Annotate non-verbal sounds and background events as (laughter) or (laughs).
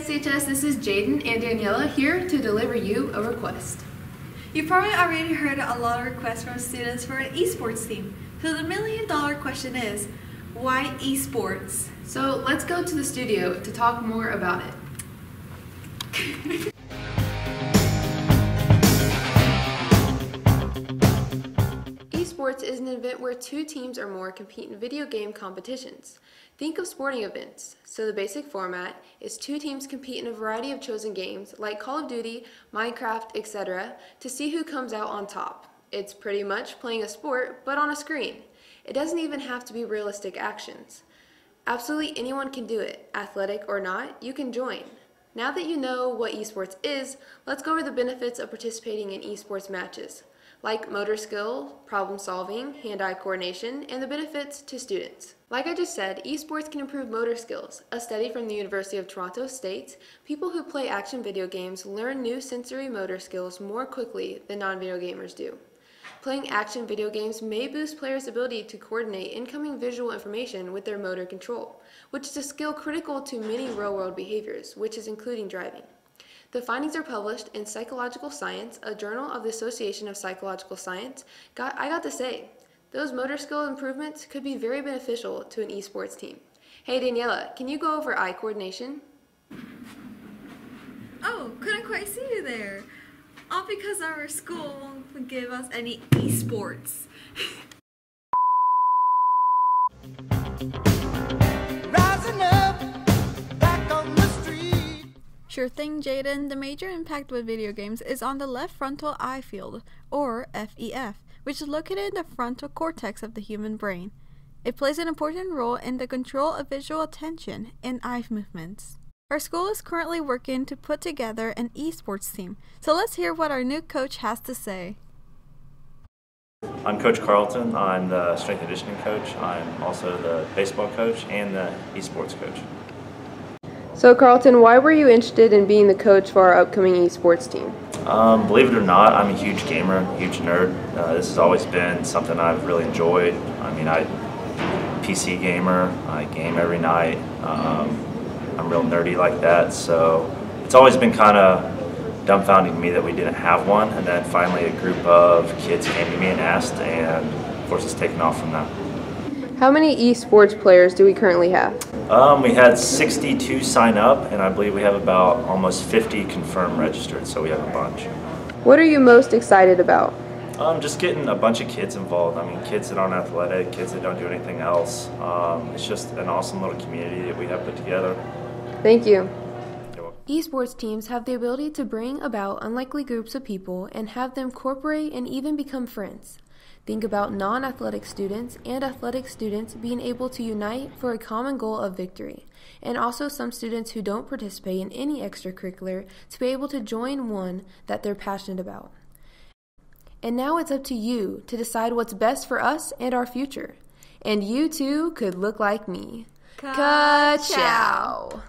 CHS, this is Jaden and Daniela here to deliver you a request. You've probably already heard a lot of requests from students for an esports team. So the million dollar question is, why esports? So let's go to the studio to talk more about it. (laughs) Esports is an event where two teams or more compete in video game competitions. Think of sporting events. So the basic format is two teams compete in a variety of chosen games like Call of Duty, Minecraft, etc. to see who comes out on top. It's pretty much playing a sport, but on a screen. It doesn't even have to be realistic actions. Absolutely anyone can do it, athletic or not, you can join. Now that you know what esports is, let's go over the benefits of participating in esports matches like motor skill, problem solving, hand-eye coordination, and the benefits to students. Like I just said, esports can improve motor skills. A study from the University of Toronto states people who play action video games learn new sensory motor skills more quickly than non-video gamers do. Playing action video games may boost players' ability to coordinate incoming visual information with their motor control, which is a skill critical to many real-world behaviors, which is including driving. The findings are published in Psychological Science, a journal of the Association of Psychological Science. Got, I got to say, those motor skill improvements could be very beneficial to an esports team. Hey Daniela, can you go over eye coordination? Oh, couldn't quite see you there. All because our school won't give us any esports. Sure thing, Jaden. The major impact with video games is on the left frontal eye field, or FEF, which is located in the frontal cortex of the human brain. It plays an important role in the control of visual attention and eye movements. Our school is currently working to put together an esports team, so let's hear what our new coach has to say. I'm Coach Carlton. I'm the strength and conditioning coach. I'm also the baseball coach and the esports coach. So, Carlton, why were you interested in being the coach for our upcoming esports team? Um, believe it or not, I'm a huge gamer, huge nerd. Uh, this has always been something I've really enjoyed. I mean, I PC gamer. I game every night. Um, I'm real nerdy like that, so it's always been kind of dumbfounding to me that we didn't have one. And then finally, a group of kids came to me and asked, and of course, it's taken off from that. How many esports players do we currently have? Um, we had 62 sign up, and I believe we have about almost 50 confirmed registered, so we have a bunch. What are you most excited about? Um, just getting a bunch of kids involved. I mean, kids that aren't athletic, kids that don't do anything else. Um, it's just an awesome little community that we have put together. Thank you. Esports teams have the ability to bring about unlikely groups of people and have them cooperate and even become friends. Think about non athletic students and athletic students being able to unite for a common goal of victory, and also some students who don't participate in any extracurricular to be able to join one that they're passionate about. And now it's up to you to decide what's best for us and our future. And you too could look like me. Ka-chow!